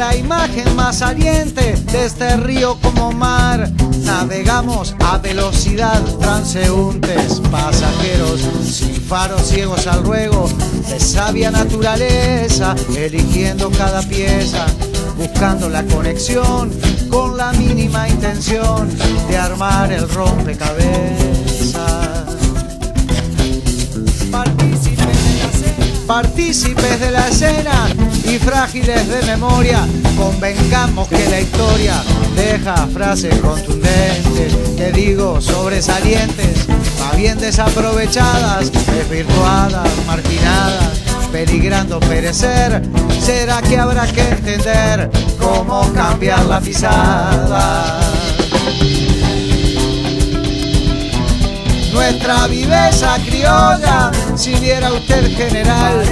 la imagen más saliente de este río como mar. Navegamos a velocidad, transeúntes, pasajeros, sin faros ciegos al ruego de sabia naturaleza, eligiendo cada pieza, buscando la conexión con la mínima intención de armar el rompecabezas. Partícipes de la escena y frágiles de memoria, convengamos que la historia deja frases contundentes, que digo sobresalientes, más bien desaprovechadas, desvirtuadas, marginadas, peligrando perecer. ¿Será que habrá que entender cómo cambiar la pisada? Nuestra viveza criolla. Si viera usted general,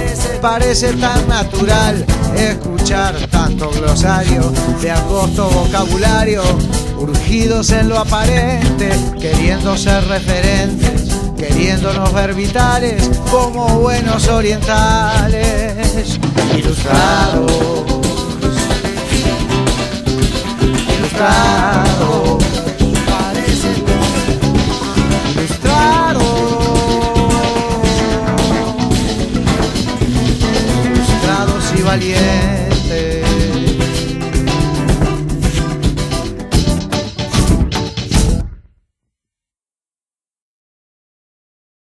parece tan natural escuchar tanto glosario de angosto vocabulario, urgidos en lo aparente, queriendo ser referentes, queriéndonos ver vitales como buenos orientales. Ilustrados, ilustrados. Valiente.